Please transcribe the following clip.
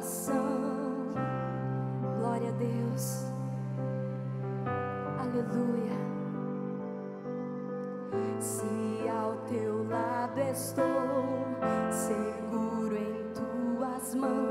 salvação. Glória a Deus. Aleluia. Se ao teu lado estou, seguro em tuas mãos.